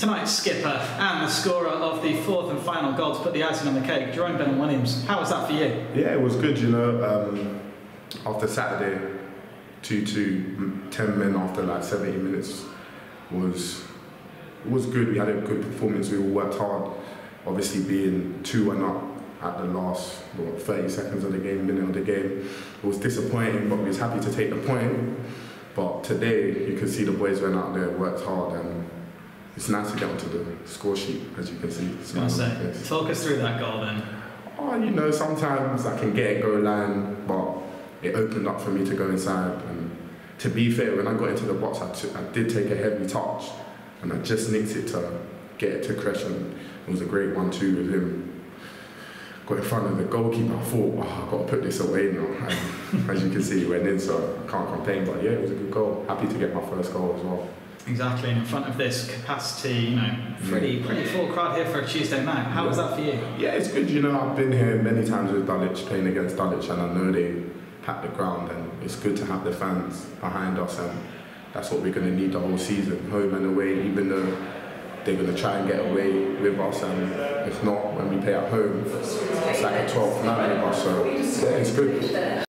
Tonight's skipper and the scorer of the fourth and final goal to put the icing on the cake, Jerome Binnom-Williams. How was that for you? Yeah, it was good, you know. Um, after Saturday, 2 2, 10 men after like 70 minutes was was good. We had a good performance. We all worked hard. Obviously, being 2 and up at the last what, 30 seconds of the game, minute of the game, it was disappointing, but we was happy to take the point. But today, you can see the boys went out there, worked hard, and it's nice to get onto the score sheet, as you can see. Say, talk us through that goal then. Oh, you know, sometimes I can get a goal line, but it opened up for me to go inside. And to be fair, when I got into the box, I, did take a heavy touch, and I just nicked it to get it to Crescent. It was a great one-two with him. Got in front of the goalkeeper. I thought, oh, I've got to put this away now. And as you can see, it went in, so I can't complain. But yeah, it was a good goal. Happy to get my first goal as well. Exactly, and in front of this capacity, you know, pretty pretty full crowd here for a Tuesday night. How yeah. was that for you? Yeah, it's good. You know, I've been here many times with Dulwich, playing against Dulwich, and I know they pack the ground, and it's good to have the fans behind us, and that's what we're going to need the whole season, home and away. Even though they're going to try and get away with us, and if not, when we play at home, it's like a 12th man with us. So yeah, it's good.